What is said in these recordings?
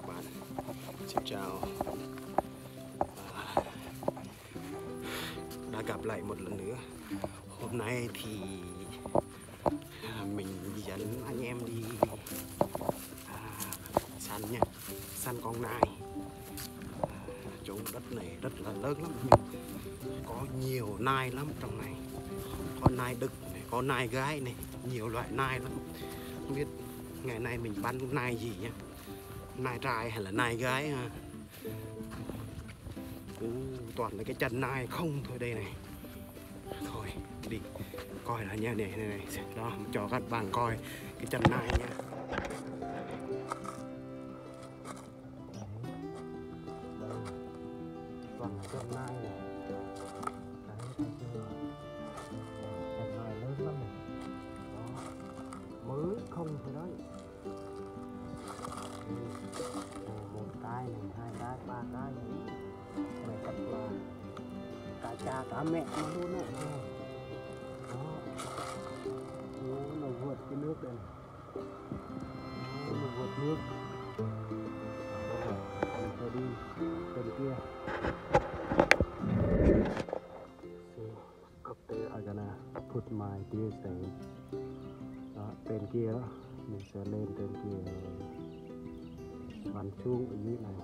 các bạn Xin chào. À, Đã gặp lại một lần nữa. Hôm nay thì à, mình dẫn anh em đi à, săn nha Săn con nai. À, Chỗ đất này rất là lớn lắm. Nhưng Có nhiều nai lắm trong này. Có nai đực này, có nai gái này Nhiều loại nai lắm. Không biết ngày nay mình bắn nai gì nha nai trai hay là nai gái ha? Ú, toàn là cái chân nai không thôi đây này. Thôi đi. Coi là nha này này này. Đó cho các bạn coi cái chân nai nha. Toàn là chân nai này. Mới không phải nói cha cả mẹ nó luôn đấy đó. Nó vượt cái nước đây này. Nó vượt nước. Đó, phải đi bên kia. So, up ở I'm gonna put my deer stand đó bên kia đó. Mình sẽ lên tên kia. Bắn chuông ở dưới này.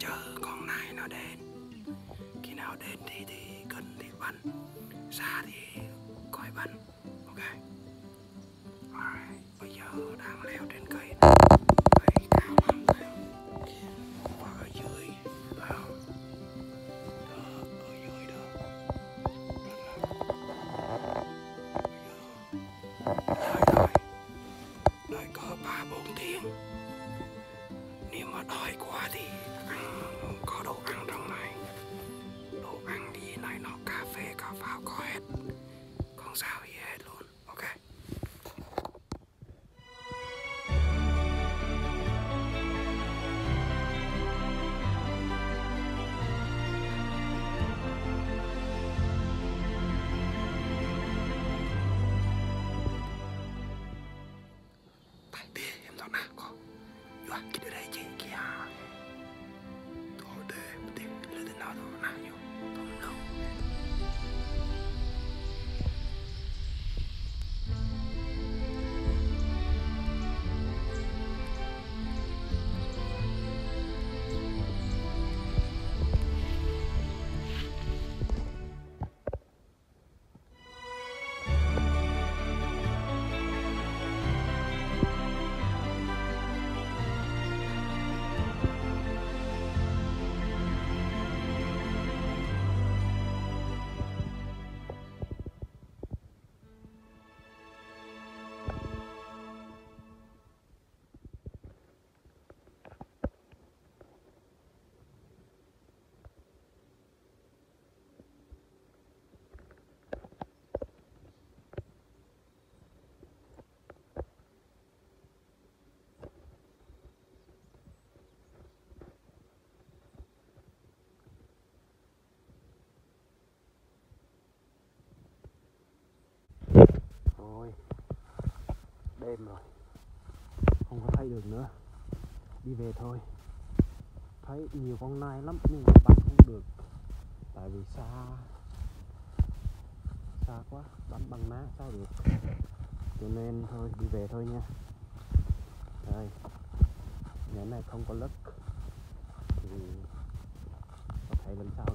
Chờ con này nó đến. Khi nào đến thì thì cần thì bắn. Xa thì coi bắn. Ok. Alright, bây giờ đang leo trên cây cây cao lắm thấy không? và ở dưới. Thấy không đó, ở dưới đó. Đợi thôi đợi có ba bốn tiếng. Nếu mà đói quá thì ăn có đồ ăn trong này đồ Đêm rồi. Không có thấy được nữa. Đi về thôi. Thấy nhiều con nai lắm nhưng mà bắn không được. Tại vì xa. Xa quá. Bắn bằng má sao được. Cho nên thôi, đi về thôi nha. Đây. Nhà này không có lất Thì Có thể lần sau